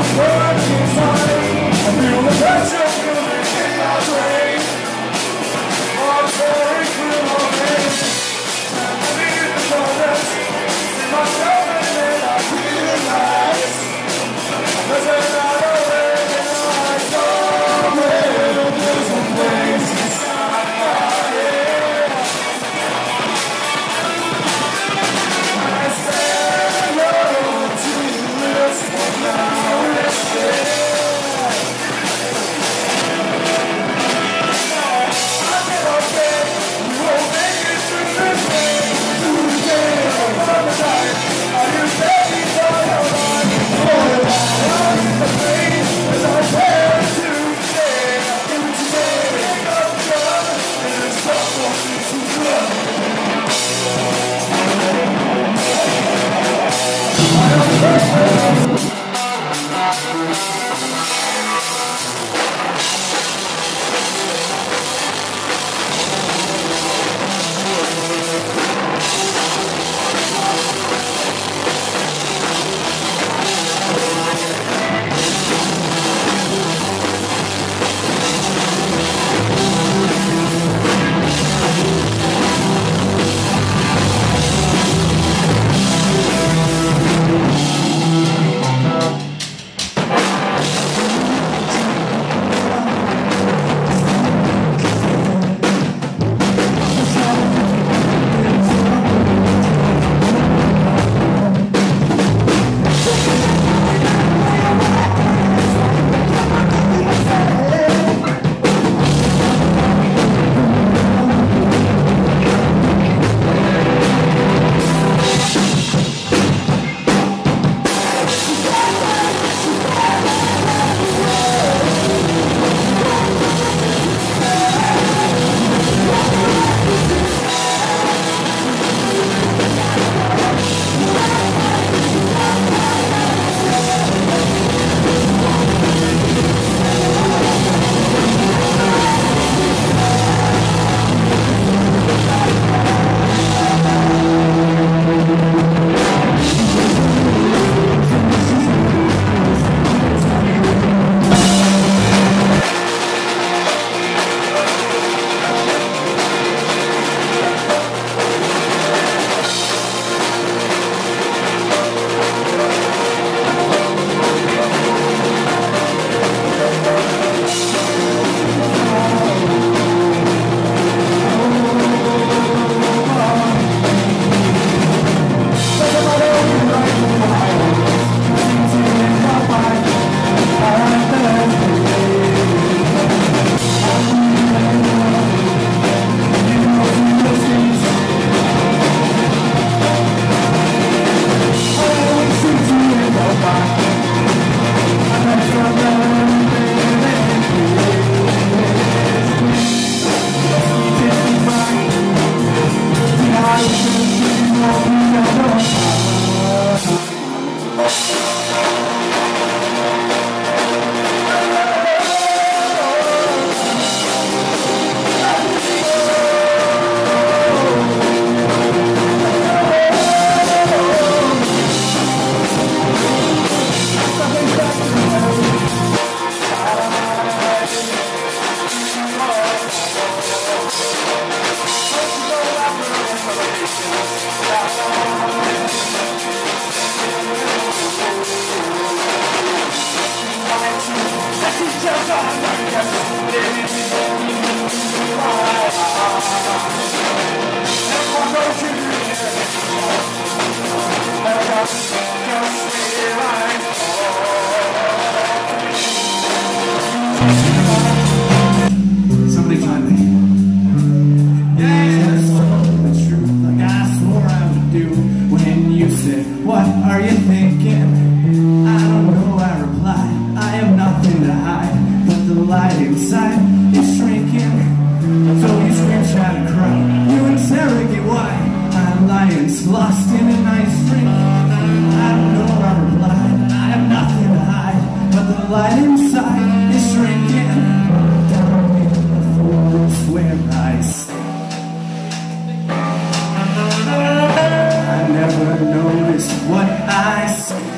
I feel the pressure. What are you thinking? Yes.